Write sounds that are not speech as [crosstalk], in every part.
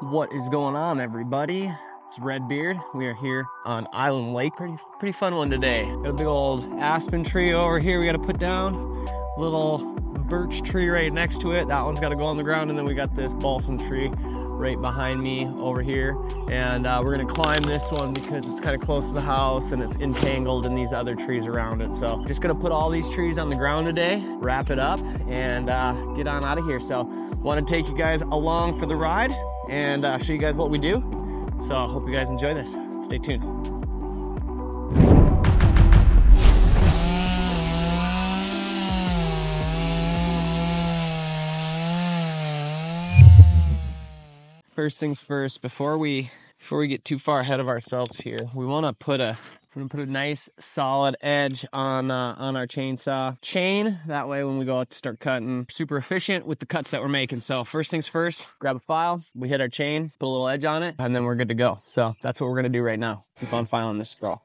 What is going on, everybody? It's Redbeard. We are here on Island Lake. Pretty, pretty fun one today. Got a big old aspen tree over here we got to put down. Little birch tree right next to it. That one's got to go on the ground, and then we got this balsam tree right behind me over here. And uh, we're gonna climb this one because it's kind of close to the house and it's entangled in these other trees around it. So just gonna put all these trees on the ground today, wrap it up, and uh, get on out of here. So wanna take you guys along for the ride and uh, show you guys what we do. So I hope you guys enjoy this. Stay tuned. First things first, before we before we get too far ahead of ourselves here, we want to put a we're gonna put a nice solid edge on uh, on our chainsaw chain. That way, when we go out to start cutting, super efficient with the cuts that we're making. So first things first, grab a file. We hit our chain, put a little edge on it, and then we're good to go. So that's what we're gonna do right now. Keep on filing this scroll.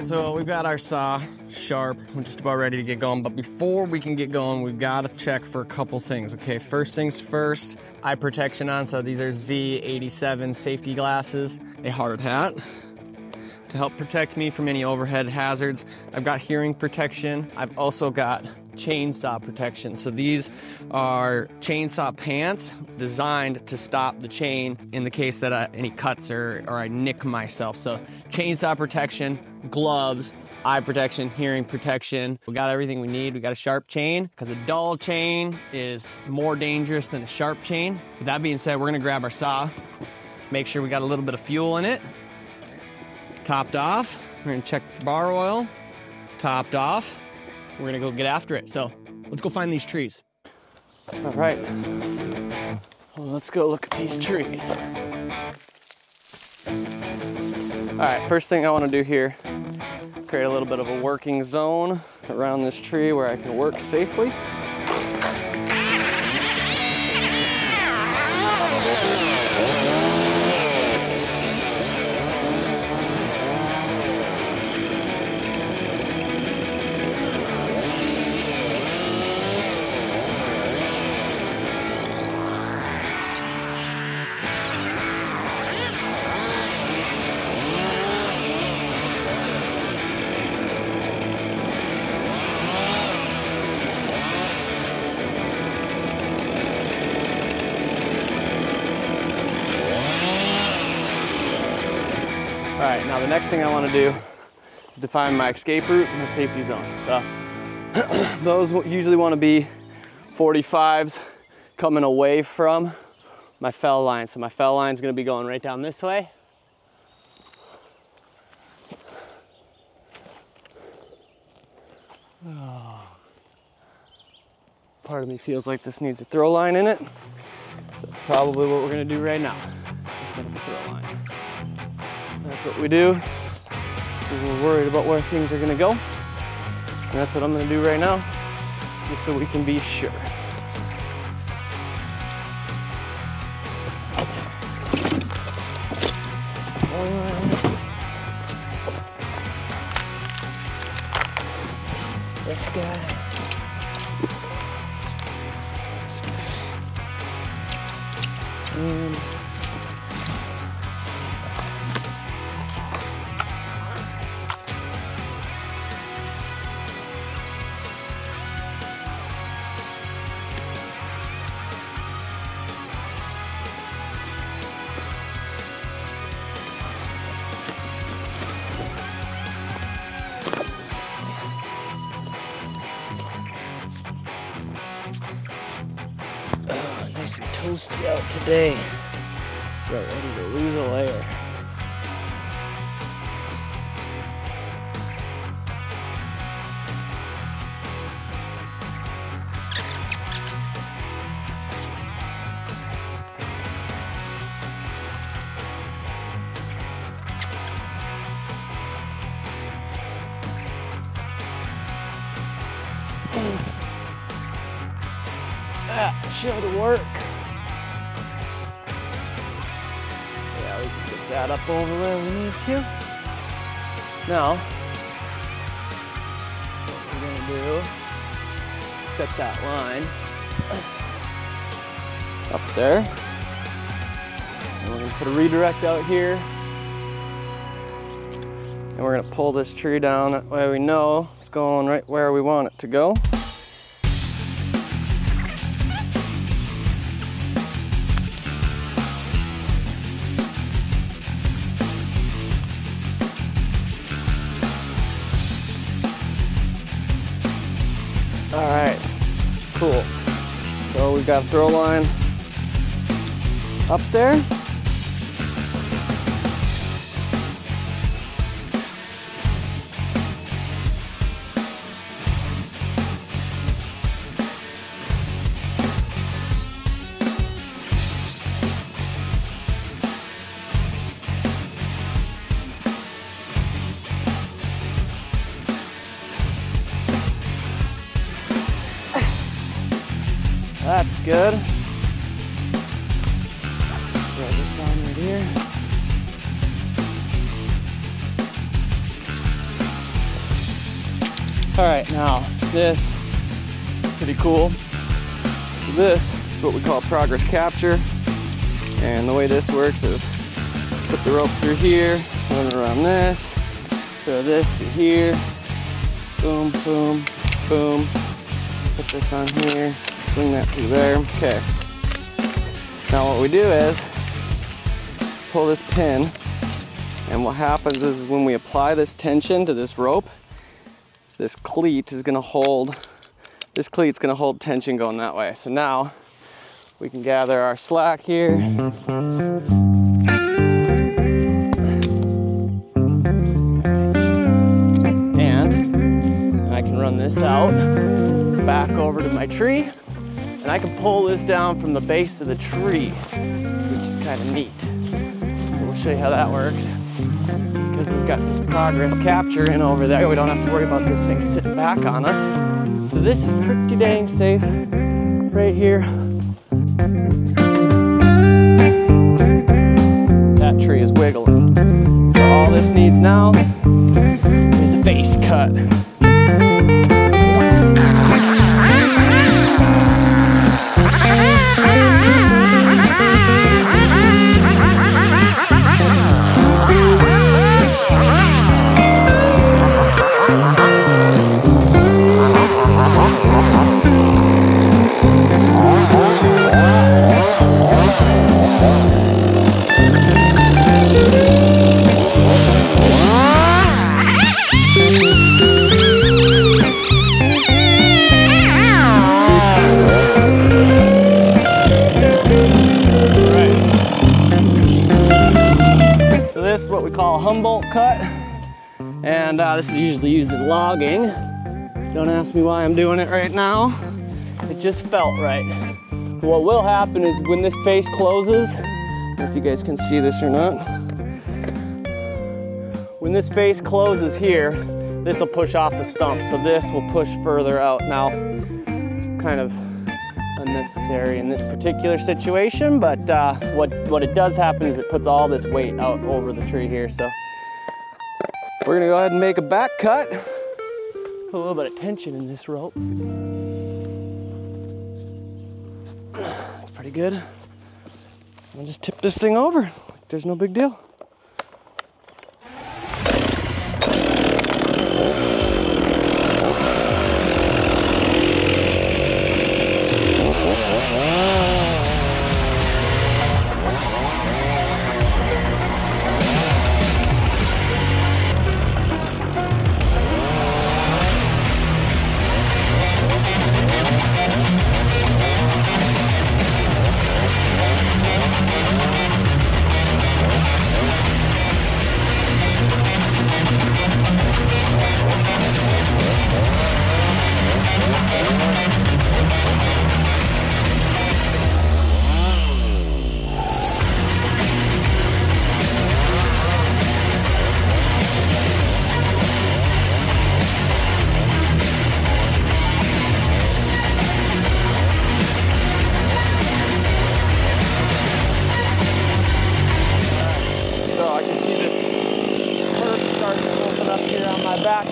Right, so we've got our saw sharp. We're just about ready to get going. But before we can get going, we've got to check for a couple things. Okay, first things first, eye protection on. So these are Z87 safety glasses, a hard hat to help protect me from any overhead hazards. I've got hearing protection. I've also got chainsaw protection. So these are chainsaw pants designed to stop the chain in the case that I, any cuts or, or I nick myself. So chainsaw protection, gloves, eye protection, hearing protection. We got everything we need. We got a sharp chain because a dull chain is more dangerous than a sharp chain. With that being said, we're gonna grab our saw, make sure we got a little bit of fuel in it. Topped off. We're gonna check the bar oil. Topped off. We're gonna go get after it. So let's go find these trees. All right. Well, let's go look at these trees. All right, first thing I wanna do here, create a little bit of a working zone around this tree where I can work safely. The next thing I want to do is define my escape route and my safety zone. So [clears throat] those usually want to be 45s coming away from my fell line. So my fell line is going to be going right down this way. Oh. Part of me feels like this needs a throw line in it. So probably what we're going to do right now. A throw line. That's what we do. We're worried about where things are gonna go. And that's what I'm gonna do right now, just so we can be sure. This guy. should work. Yeah, we can get that up over where we need to. Now, what we're gonna do, set that line [clears throat] up there. And we're gonna put a redirect out here. And we're gonna pull this tree down. That way we know it's going right where we want it to go. Got a throw line up there. All right, now this pretty cool. So this is what we call progress capture. And the way this works is put the rope through here, run it around this, throw this to here, boom, boom, boom. Put this on here, swing that through there. Okay. Now what we do is pull this pin, and what happens is when we apply this tension to this rope, this cleat is gonna hold, this cleat's gonna hold tension going that way. So now we can gather our slack here. And I can run this out back over to my tree and I can pull this down from the base of the tree, which is kind of neat. So we'll show you how that works. Because we've got this progress capture in over there, we don't have to worry about this thing sitting back on us. So this is pretty dang safe right here. That tree is wiggling. So all this needs now is a face cut. Humboldt cut, and uh, this is usually used in logging. Don't ask me why I'm doing it right now. It just felt right. What will happen is when this face closes, if you guys can see this or not. When this face closes here, this will push off the stump, so this will push further out. Now, it's kind of unnecessary in this particular situation, but uh, what, what it does happen is it puts all this weight out over the tree here. So we're gonna go ahead and make a back cut. Put a little bit of tension in this rope. That's pretty good. I'll just tip this thing over. There's no big deal.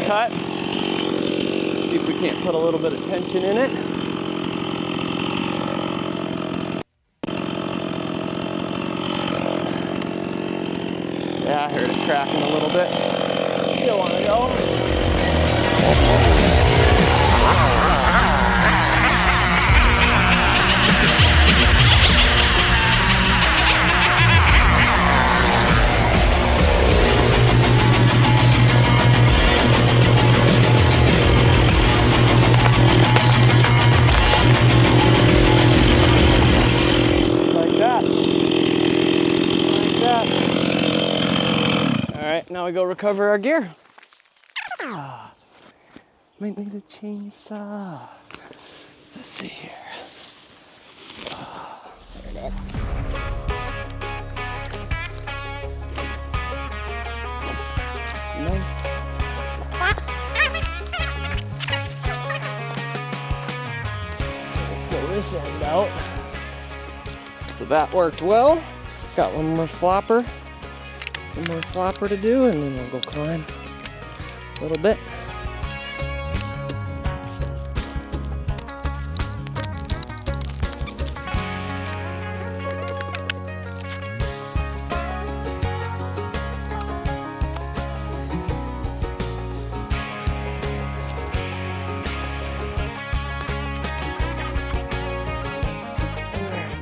Cut. See if we can't put a little bit of tension in it. Yeah, I heard it cracking a little bit. Still want to go. We go recover our gear. Ah, might need a chainsaw. Let's see here. Ah, there it is. Nice. Pull this end out. So that worked well. Got one more flopper. More flopper to do, and then we'll go climb a little bit.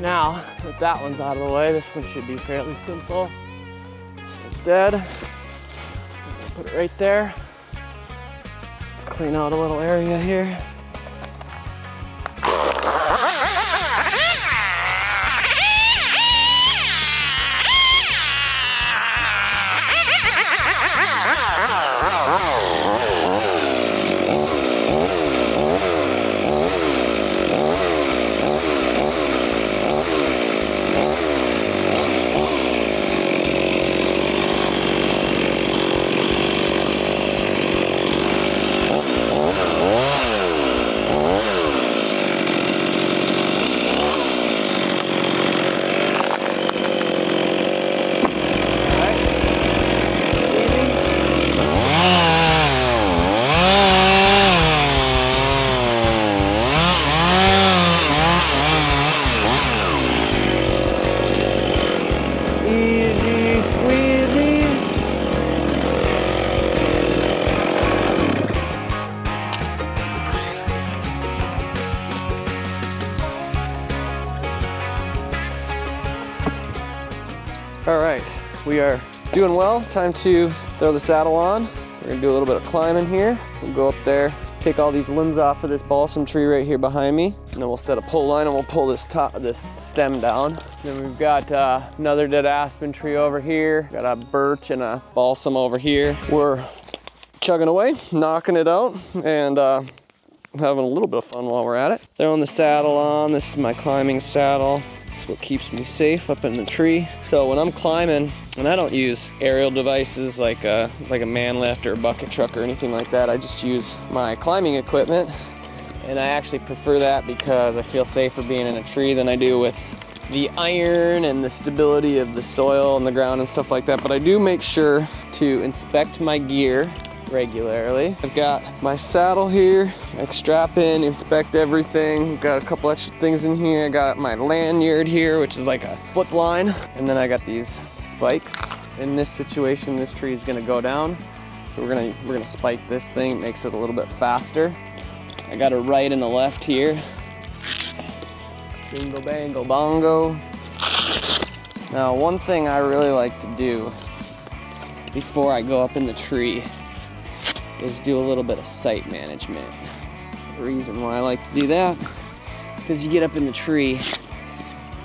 Now that that one's out of the way, this one should be fairly simple. Instead, put it right there. Let's clean out a little area here. Squeezy. All right, we are doing well. Time to throw the saddle on. We're gonna do a little bit of climbing here. We'll go up there, take all these limbs off of this balsam tree right here behind me, and then we'll set a pull line and we'll pull this top, this stem down. Then we've got uh, another dead aspen tree over here. Got a birch and a balsam over here. We're chugging away, knocking it out, and uh, having a little bit of fun while we're at it. Throwing the saddle on. This is my climbing saddle. It's what keeps me safe up in the tree. So when I'm climbing, and I don't use aerial devices like a, like a man lift or a bucket truck or anything like that, I just use my climbing equipment. And I actually prefer that because I feel safer being in a tree than I do with the iron and the stability of the soil and the ground and stuff like that. But I do make sure to inspect my gear regularly. I've got my saddle here. I strap in, inspect everything. Got a couple extra things in here. I got my lanyard here, which is like a flip line. And then I got these spikes. In this situation, this tree is gonna go down. So we're gonna we're gonna spike this thing, makes it a little bit faster. I got a right and a left here. Bingo bango bongo. Now one thing I really like to do before I go up in the tree is do a little bit of site management. The reason why I like to do that is because you get up in the tree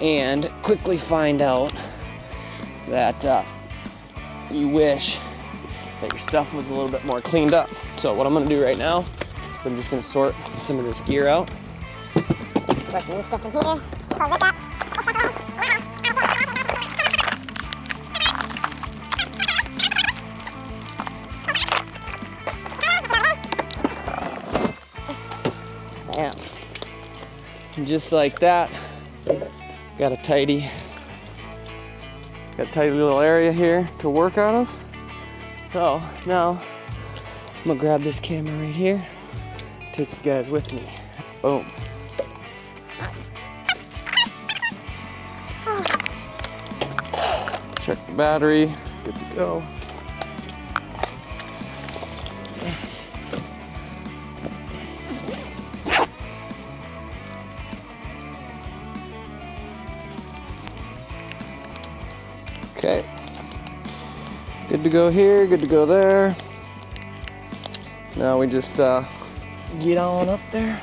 and quickly find out that uh, you wish that your stuff was a little bit more cleaned up. So what I'm gonna do right now is I'm just gonna sort some of this gear out. Pour some new stuff in here. Bam. And just like that, got a tidy, got a tidy little area here to work out of. So now I'm gonna grab this camera right here, take you guys with me. Boom. Check the battery, good to go. Okay. Good to go here, good to go there. Now we just uh, get on up there.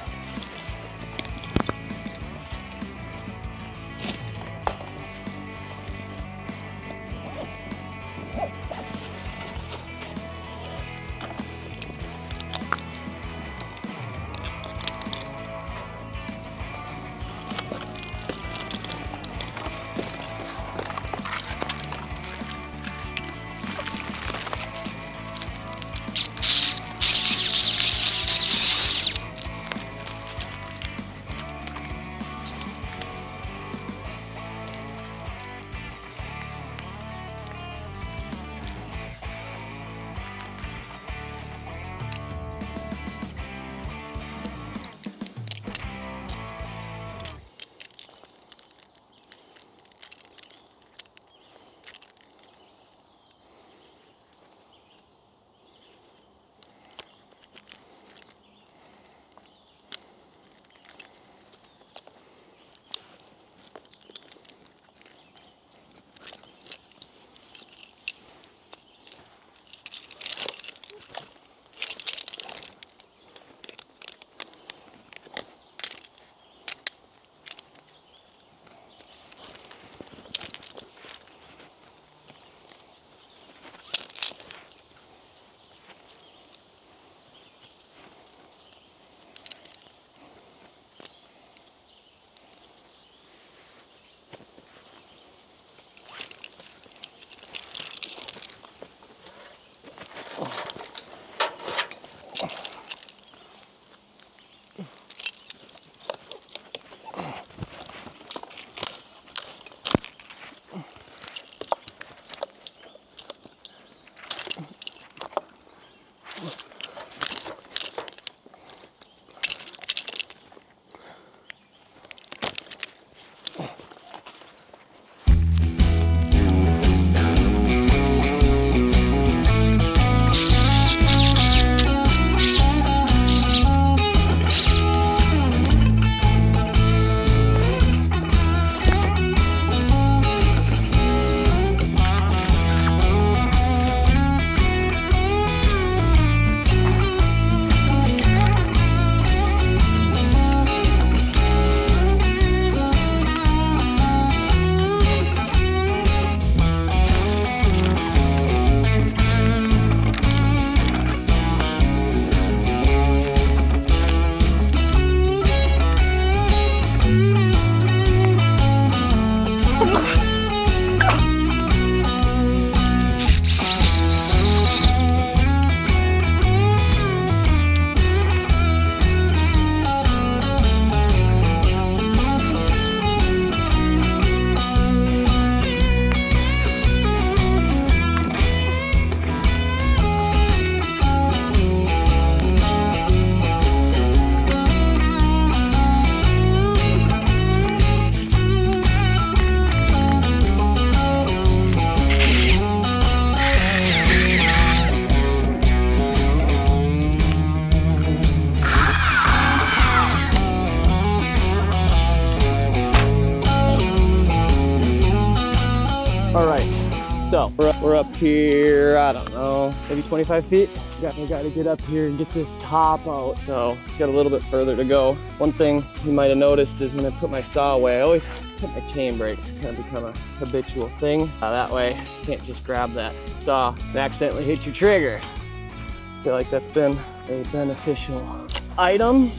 So we're up, we're up here, I don't know, maybe 25 feet. We got, we got to get up here and get this top out. So got a little bit further to go. One thing you might have noticed is when I put my saw away, I always put my chain brakes, kind of become a habitual thing. Uh, that way, you can't just grab that saw and accidentally hit your trigger. I feel like that's been a beneficial item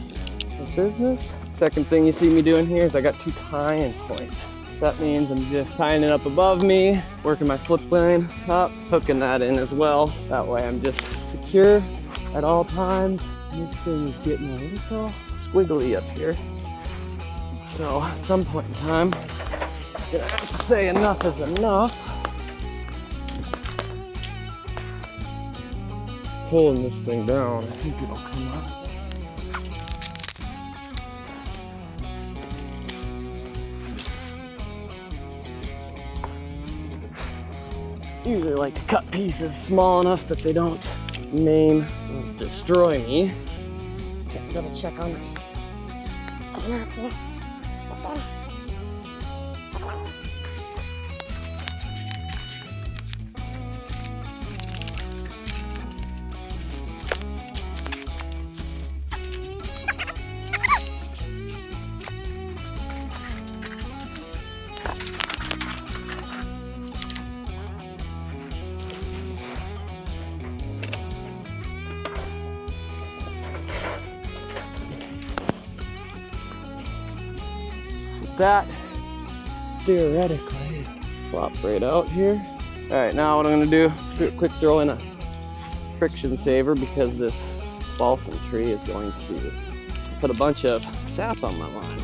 of business. Second thing you see me doing here is I got two tie-in points. That means I'm just tying it up above me, working my flip line up, hooking that in as well. That way I'm just secure at all times. This thing is getting a little squiggly up here. So at some point in time, I'm gonna have to say enough is enough. pulling this thing down, I think it'll come up. Usually like to cut pieces small enough that they don't maim destroy me. Double check on the oh, knots that theoretically flop right out here. All right, now what I'm gonna do, quick throw in a friction saver because this balsam tree is going to put a bunch of sap on my line.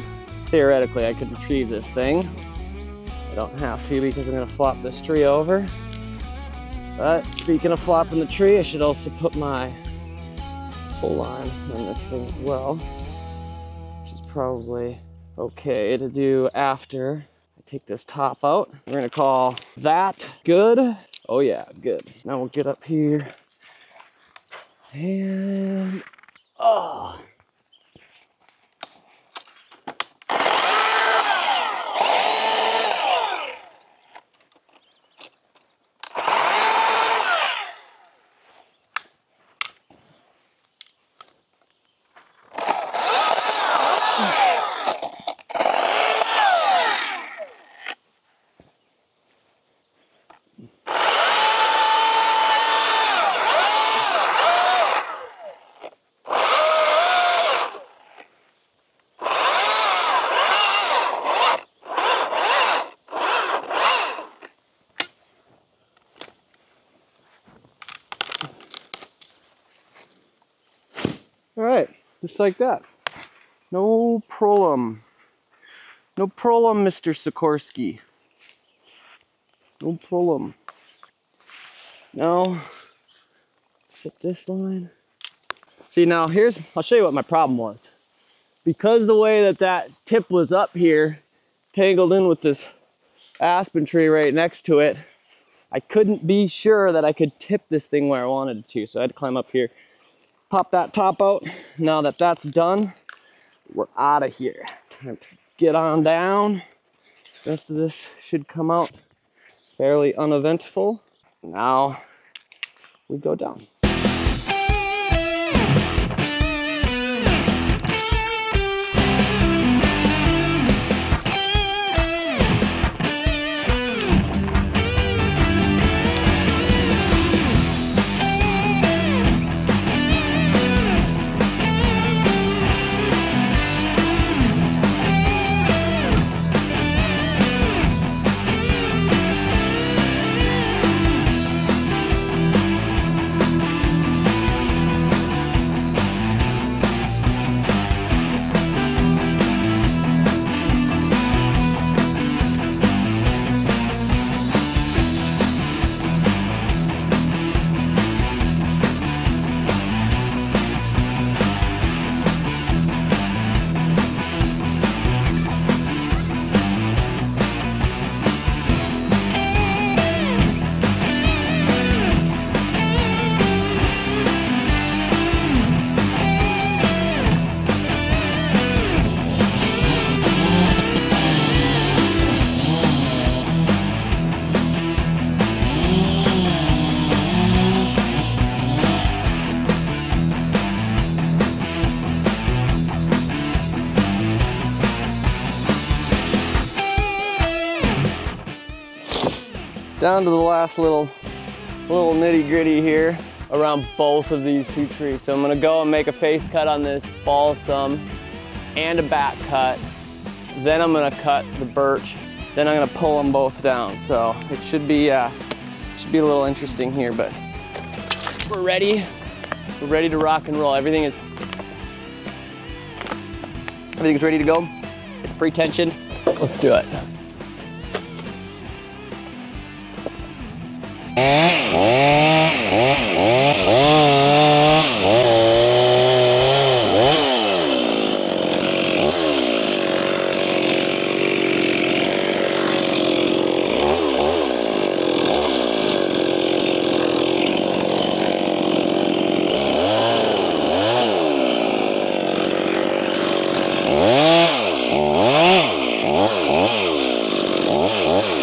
Theoretically, I could retrieve this thing. I don't have to because I'm gonna flop this tree over. But speaking of flopping the tree, I should also put my full line on this thing as well, which is probably okay to do after I take this top out. We're gonna call that good. Oh yeah, good. Now we'll get up here and oh. All right, just like that. No problem. No problem, Mr. Sikorsky. No problem. Now, except this line. See now, here's, I'll show you what my problem was. Because the way that that tip was up here, tangled in with this aspen tree right next to it, I couldn't be sure that I could tip this thing where I wanted it to. So I had to climb up here pop that top out. Now that that's done, we're out of here. Time to get on down. The rest of this should come out fairly uneventful. Now we go down. Down to the last little little nitty gritty here around both of these two trees. So I'm gonna go and make a face cut on this balsam and a back cut. Then I'm gonna cut the birch. Then I'm gonna pull them both down. So it should be uh, should be a little interesting here, but we're ready. We're ready to rock and roll. Everything is everything's ready to go. It's pre-tensioned. Let's do it.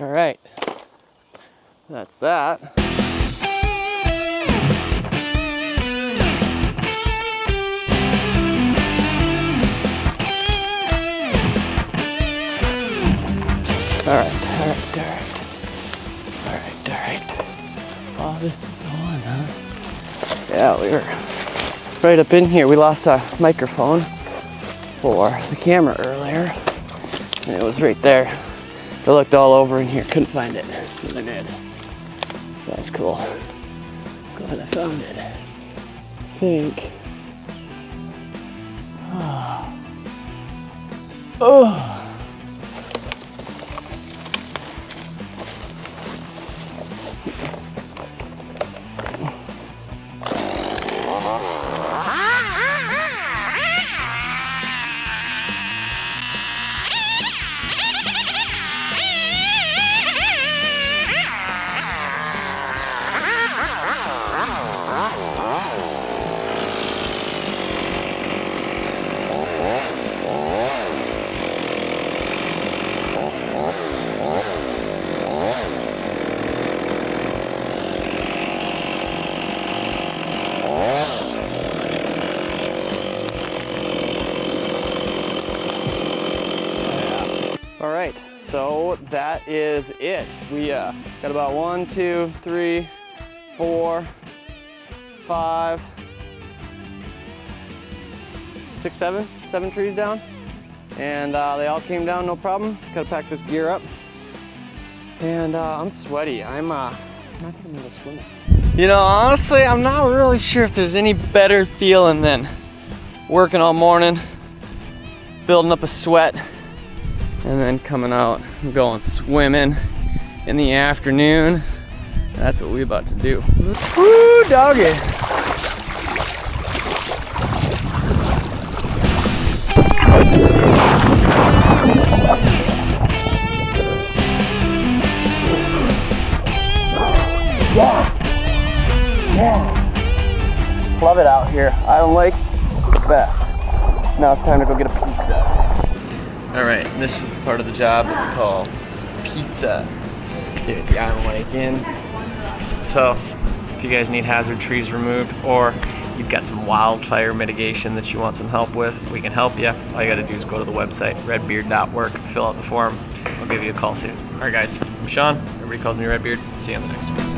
All right. That's that. All right, all right, all right. All right, all right. Oh, this is the one, huh? Yeah, we were right up in here. We lost a microphone for the camera earlier, and it was right there. I looked all over in here, couldn't find it. I did. So that's cool. Glad I found it. I think. Ah. Oh. All so that is it. We uh, got about one, two, three, four, five, six, seven, seven trees down. And uh, they all came down no problem. Gotta pack this gear up. And uh, I'm sweaty. I'm, uh, I think I'm gonna go swimming. You know, honestly, I'm not really sure if there's any better feeling than working all morning, building up a sweat, and then coming out and going swimming in the afternoon. That's what we about to do. Woo, doggy. Love it out here. Island Lake, best. Now it's time to go get a pizza. All right, this is the part of the job that we call pizza at the Island Lake Inn. So, if you guys need hazard trees removed or you've got some wildfire mitigation that you want some help with, we can help you. All you got to do is go to the website redbeard.work, fill out the form. I'll give you a call soon. All right, guys, I'm Sean. Everybody calls me Redbeard. See you on the next one.